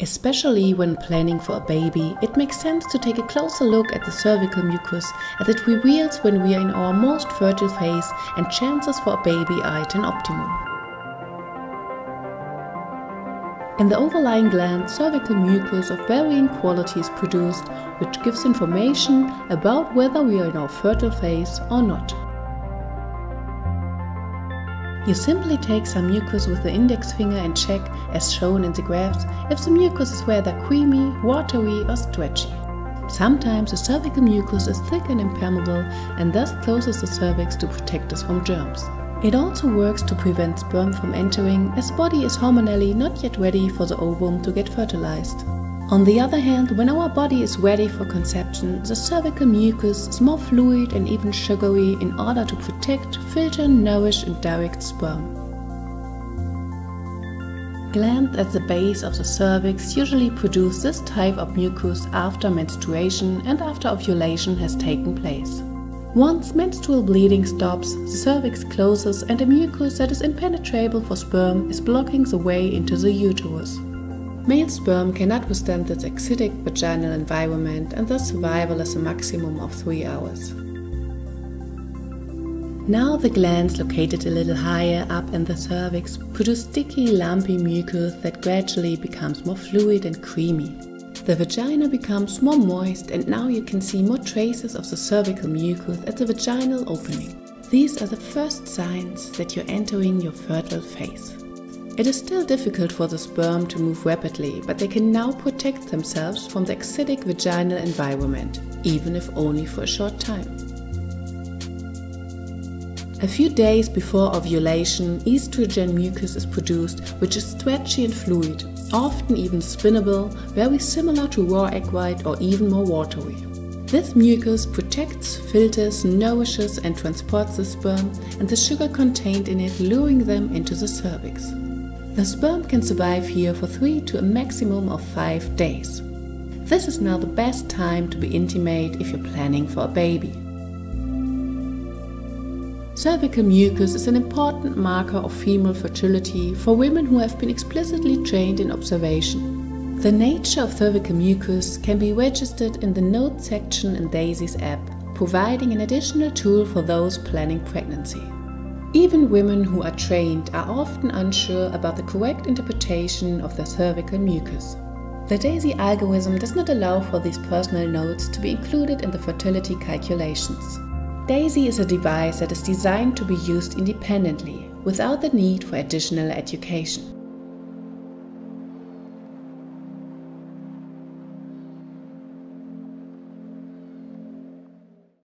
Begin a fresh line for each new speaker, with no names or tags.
Especially when planning for a baby, it makes sense to take a closer look at the cervical mucus as it reveals when we are in our most fertile phase and chances for a baby are at an optimum. In the overlying gland, cervical mucus of varying quality is produced, which gives information about whether we are in our fertile phase or not. You simply take some mucus with the index finger and check, as shown in the graphs, if the mucus is rather creamy, watery or stretchy. Sometimes the cervical mucus is thick and impermeable and thus closes the cervix to protect us from germs. It also works to prevent sperm from entering as the body is hormonally not yet ready for the ovum to get fertilized. On the other hand, when our body is ready for conception, the cervical mucus is more fluid and even sugary in order to protect, filter, nourish and direct sperm. Glands at the base of the cervix usually produce this type of mucus after menstruation and after ovulation has taken place. Once menstrual bleeding stops, the cervix closes and a mucus that is impenetrable for sperm is blocking the way into the uterus. Male sperm cannot withstand this acidic vaginal environment and thus survival is a maximum of 3 hours. Now the glands located a little higher up in the cervix produce sticky lumpy mucus that gradually becomes more fluid and creamy. The vagina becomes more moist and now you can see more traces of the cervical mucus at the vaginal opening. These are the first signs that you're entering your fertile phase. It is still difficult for the sperm to move rapidly, but they can now protect themselves from the acidic vaginal environment, even if only for a short time. A few days before ovulation, estrogen mucus is produced, which is stretchy and fluid, often even spinnable, very similar to raw egg white or even more watery. This mucus protects, filters, nourishes and transports the sperm and the sugar contained in it luring them into the cervix. The sperm can survive here for 3 to a maximum of 5 days. This is now the best time to be intimate if you're planning for a baby. Cervical mucus is an important marker of female fertility for women who have been explicitly trained in observation. The nature of cervical mucus can be registered in the notes section in Daysy's app, providing an additional tool for those planning pregnancy. Even women who are trained are often unsure about the correct interpretation of their cervical mucus. The Daysy algorithm does not allow for these personal notes to be included in the fertility calculations. Daysy is a device that is designed to be used independently, without the need for additional education.